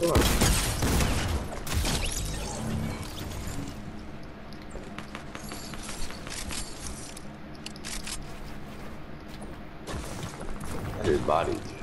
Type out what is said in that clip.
come on. His body.